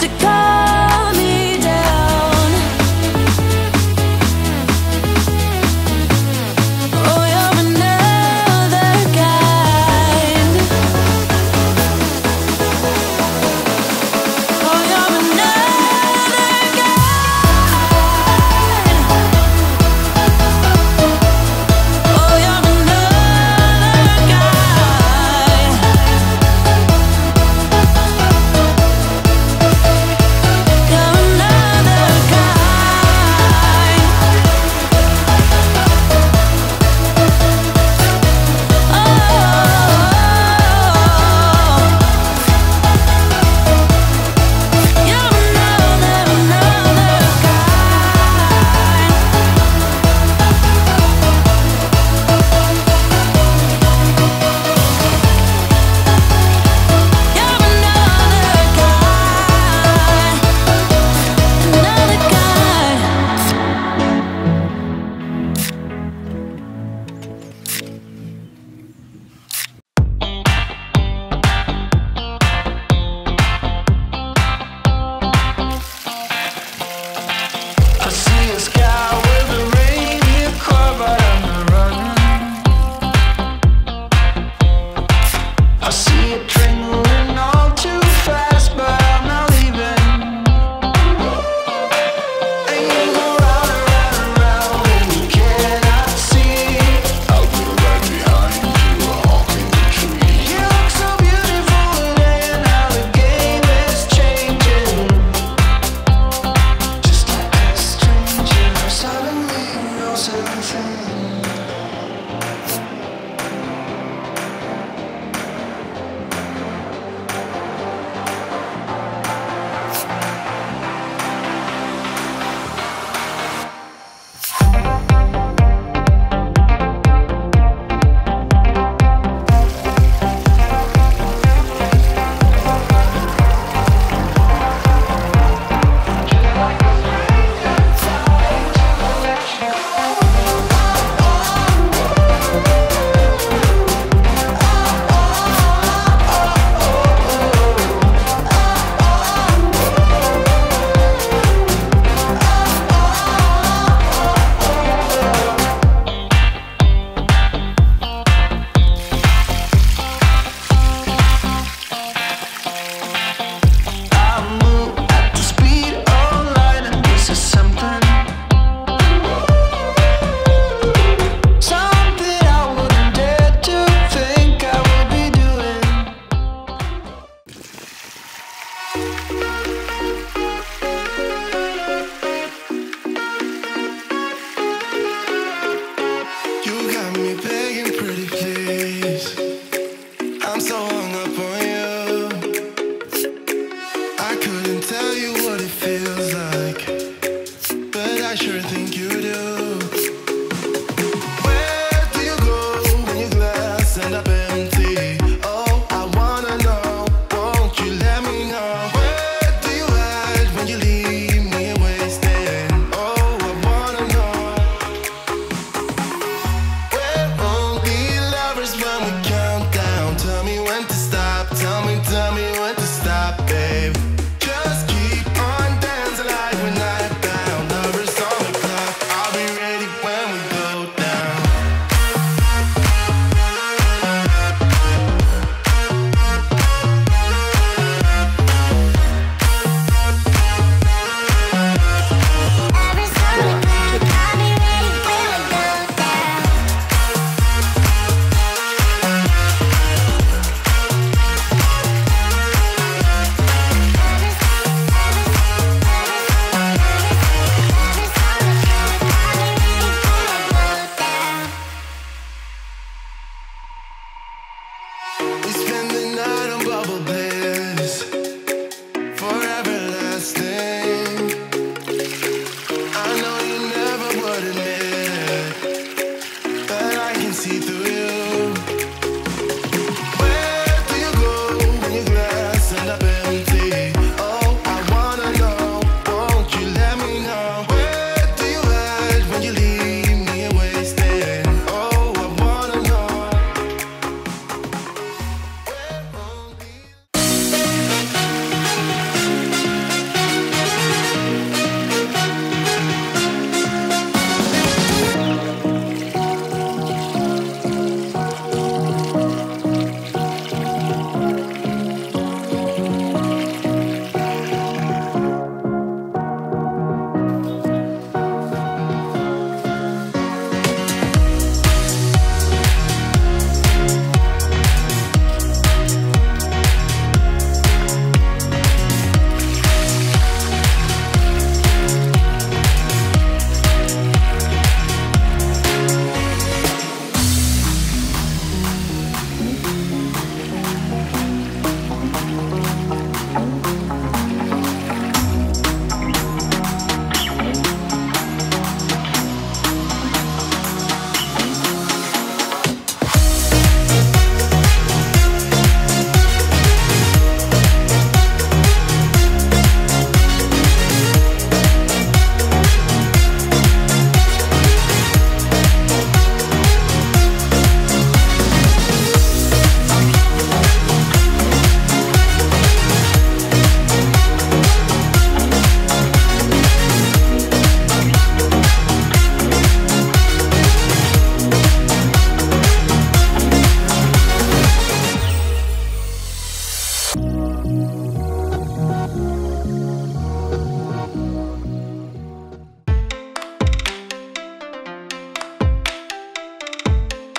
to come.